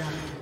Islam.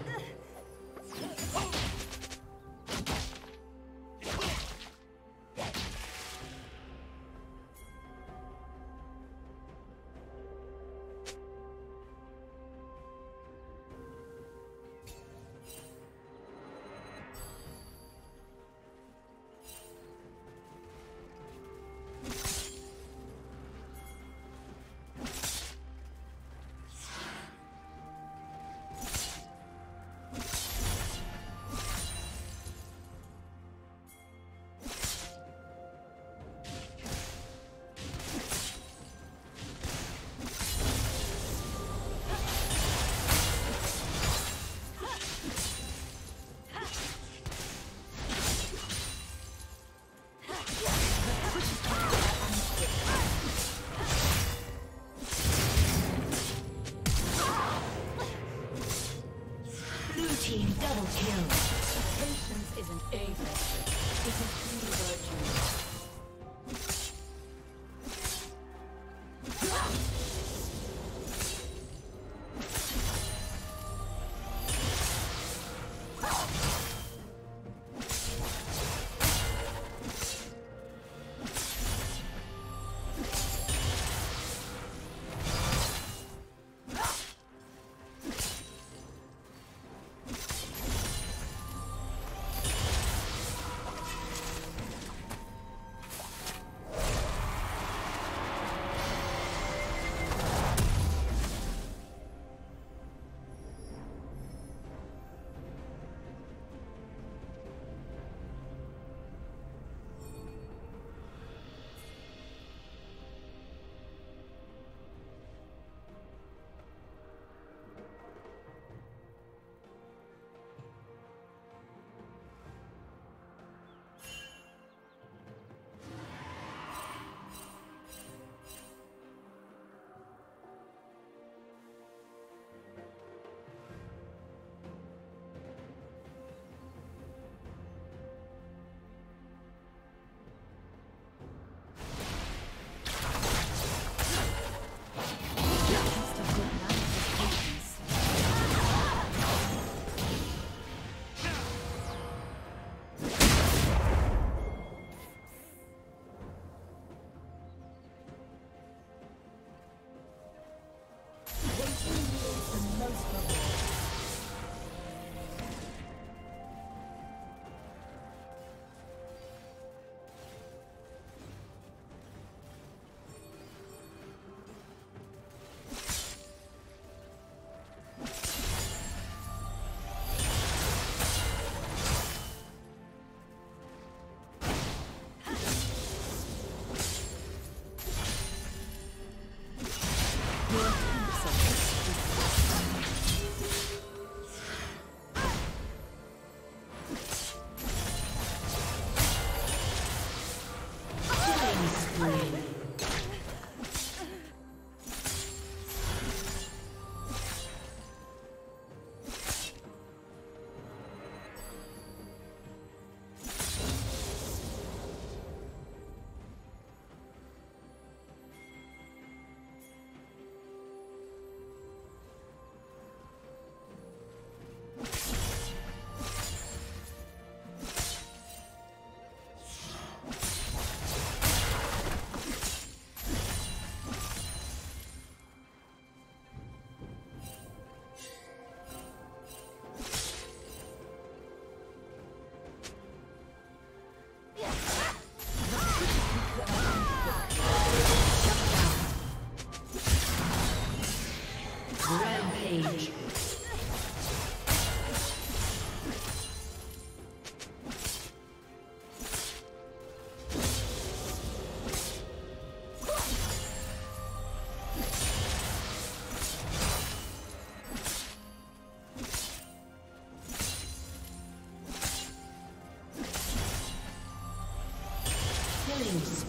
killing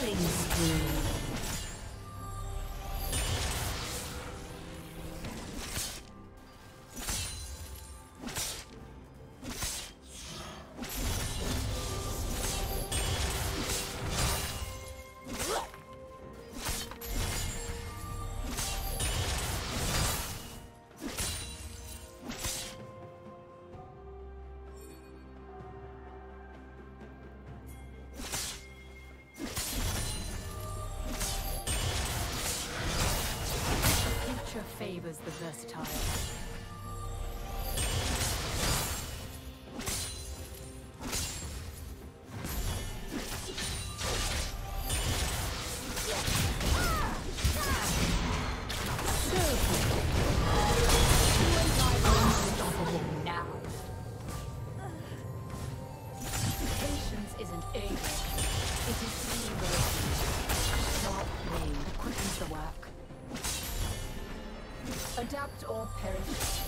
Killing favors the versatile. Red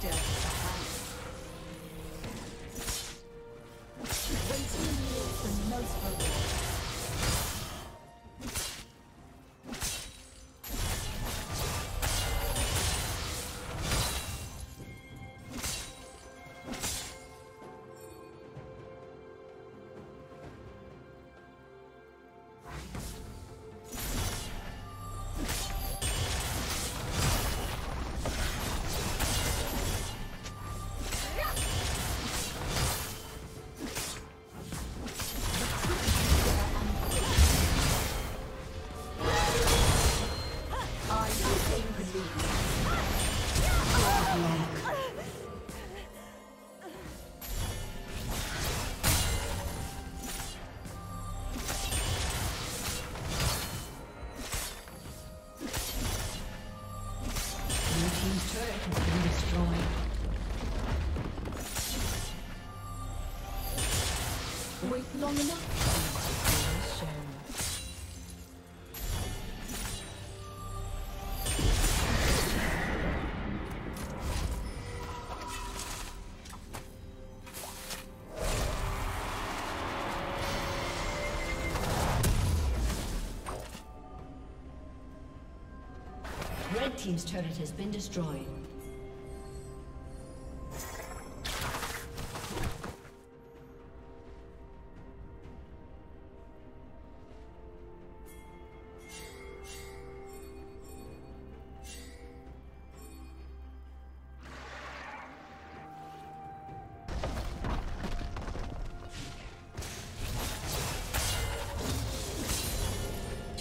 dared to surprise. Waiting for most reward. Long enough. Red Team's turret has been destroyed.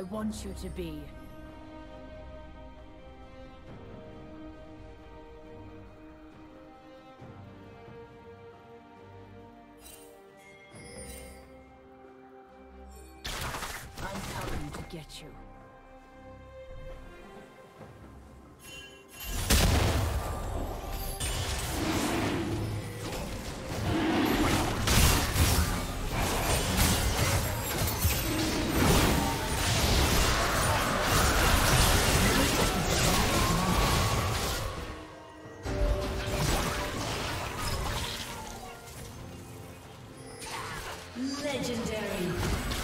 I want you to be. I'm coming to get you. Legendary.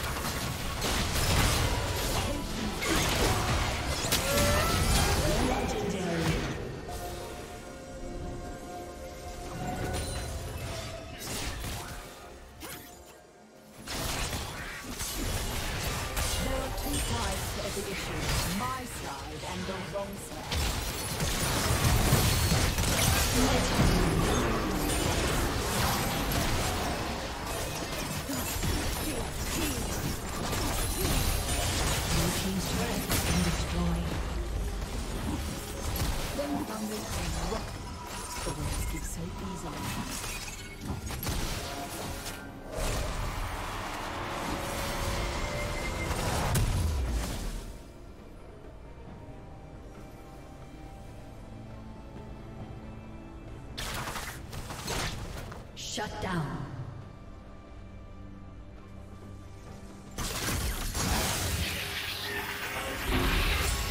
Shut down.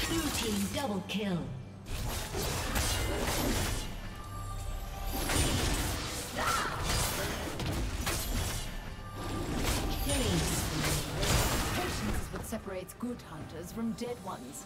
Blue team double kill. Killing. Patience is what separates good hunters from dead ones.